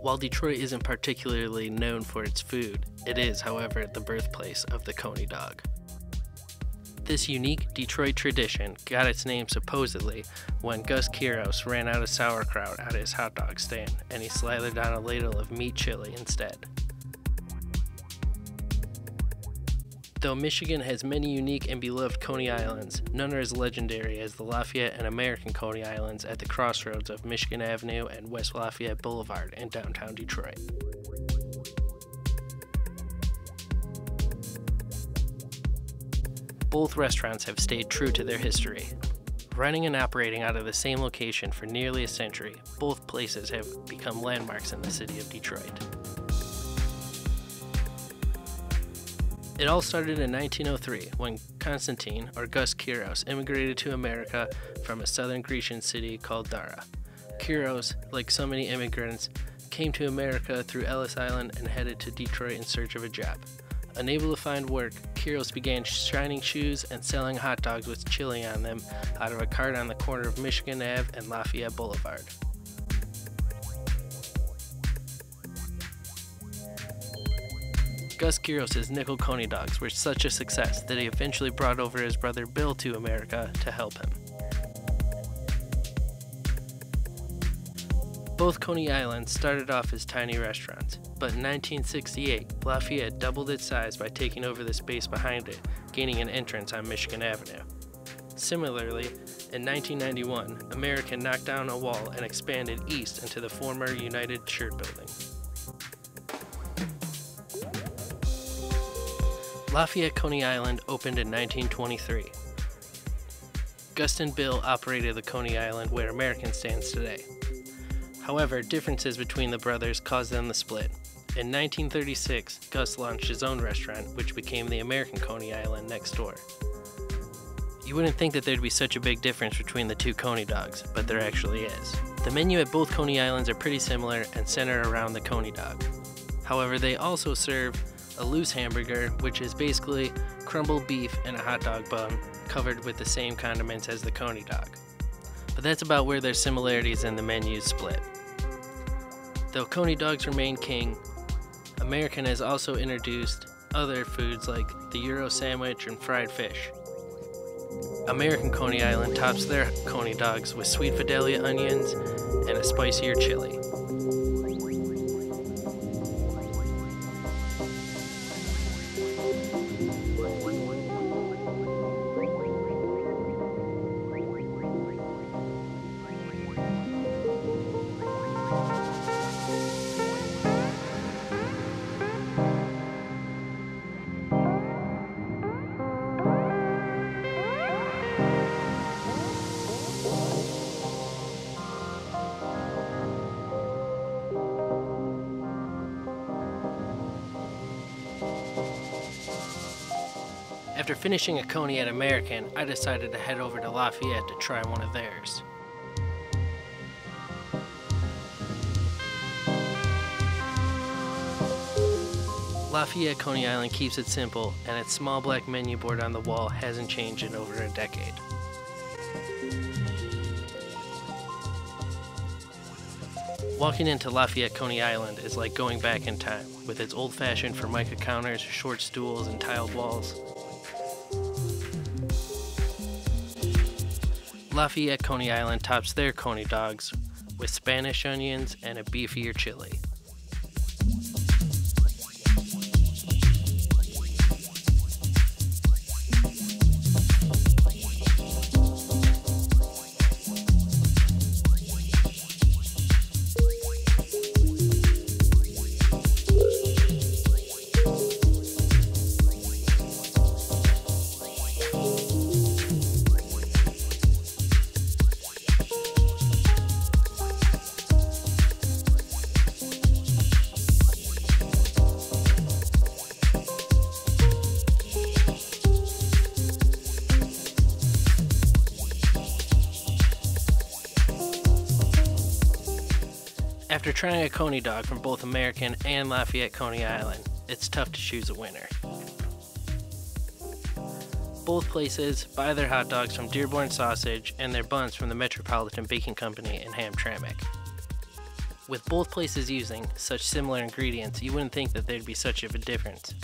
While Detroit isn't particularly known for its food, it is, however, the birthplace of the Coney dog. This unique Detroit tradition got its name supposedly when Gus Keros ran out of sauerkraut at his hot dog stand and he slathered on a ladle of meat chili instead. Though Michigan has many unique and beloved Coney Islands, none are as legendary as the Lafayette and American Coney Islands at the crossroads of Michigan Avenue and West Lafayette Boulevard in downtown Detroit. Both restaurants have stayed true to their history. Running and operating out of the same location for nearly a century, both places have become landmarks in the city of Detroit. It all started in 1903 when Constantine, or Gus Keros, immigrated to America from a southern Grecian city called Dara. Keros, like so many immigrants, came to America through Ellis Island and headed to Detroit in search of a job. Unable to find work, Keros began shining shoes and selling hot dogs with chili on them out of a cart on the corner of Michigan Ave and Lafayette Boulevard. Gus Keros' nickel coney dogs were such a success that he eventually brought over his brother Bill to America to help him. Both Coney Islands started off as tiny restaurants, but in 1968, Lafayette doubled its size by taking over the space behind it, gaining an entrance on Michigan Avenue. Similarly, in 1991, American knocked down a wall and expanded east into the former United Shirt Building. Lafayette Coney Island opened in 1923. Gus and Bill operated the Coney Island where American stands today. However, differences between the brothers caused them to split. In 1936, Gus launched his own restaurant, which became the American Coney Island next door. You wouldn't think that there'd be such a big difference between the two Coney dogs, but there actually is. The menu at both Coney Islands are pretty similar and center around the Coney dog. However, they also serve a loose hamburger, which is basically crumbled beef in a hot dog bun covered with the same condiments as the Coney dog. But that's about where their similarities in the menus split. Though Coney dogs remain king, American has also introduced other foods like the gyro sandwich and fried fish. American Coney Island tops their Coney dogs with sweet Vidalia onions and a spicier chili. After finishing a Coney at American, I decided to head over to Lafayette to try one of theirs. Lafayette Coney Island keeps it simple, and its small black menu board on the wall hasn't changed in over a decade. Walking into Lafayette Coney Island is like going back in time, with its old fashioned formica counters, short stools, and tiled walls. Lafayette Coney Island tops their Coney dogs with Spanish onions and a beefier chili. After trying a Coney dog from both American and Lafayette Coney Island, it's tough to choose a winner. Both places buy their hot dogs from Dearborn Sausage and their buns from the Metropolitan Baking Company in Hamtramck. With both places using such similar ingredients, you wouldn't think that there'd be such of a difference.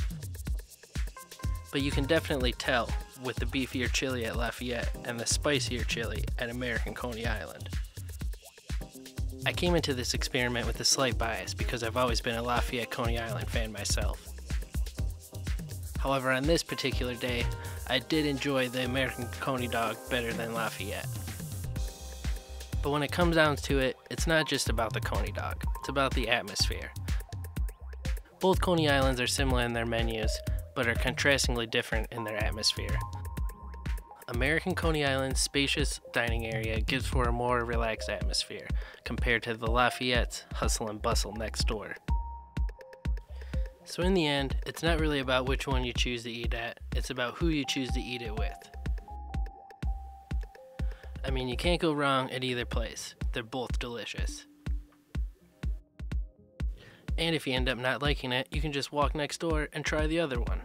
But you can definitely tell with the beefier chili at Lafayette and the spicier chili at American Coney Island. I came into this experiment with a slight bias because I've always been a Lafayette Coney Island fan myself. However, on this particular day, I did enjoy the American Coney dog better than Lafayette. But when it comes down to it, it's not just about the Coney dog, it's about the atmosphere. Both Coney Islands are similar in their menus, but are contrastingly different in their atmosphere. American Coney Island's spacious dining area gives for a more relaxed atmosphere compared to the Lafayette's hustle and bustle next door. So, in the end, it's not really about which one you choose to eat at, it's about who you choose to eat it with. I mean, you can't go wrong at either place, they're both delicious. And if you end up not liking it, you can just walk next door and try the other one.